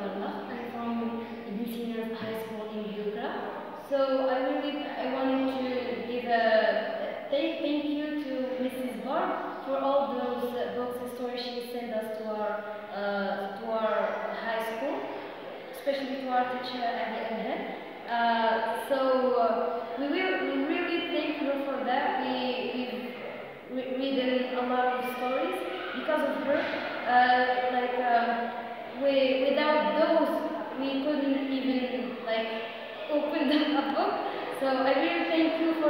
I'm from Ibn High School in Bukra. So I really I wanted to give a thank, you to Mrs. Barb for all those uh, books and stories she sent us to our uh, to our high school, especially to our teacher Abby Ahmed. Uh, so uh, we will we really thank her for that. We we've read a lot of stories because of her. Uh, like um, we without those we couldn't even like open a book. So I really thank you.